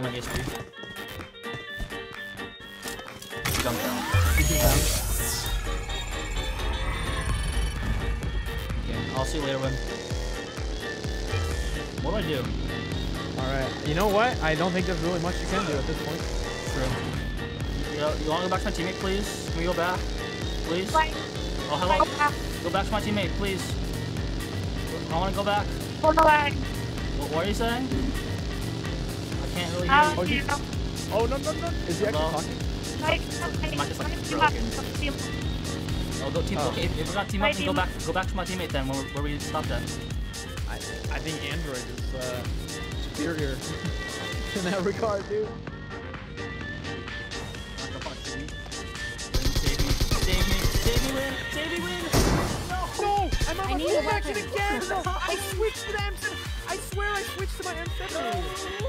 front my HP. Jump down. Okay, I'll see you later, Win. What do I do? Alright. You know what? I don't think there's really much you can do at this point. True. You, know, you want to go back to my teammate, please? Can we go back? Please? Like, Oh, hello? Go back to my teammate, please. I want to go back. hold on. What, what are you saying? I can't really hear How you. Oh, you you- Oh, no, no, no. Is he actually Hello? talking? Like, Might just, like, broken. Oh, go team. Oh. Okay, if, if we're not team up, then go back. Go back to my teammate then, where, where we stopped at. I, I think Android is uh, superior in that regard, dude. Come on, come on, save me. Save me. Save me. Save me, win. Save me, win. No! I'm on I my need full a action weapon. again! I switched to the M7. I swear I switched to my M7.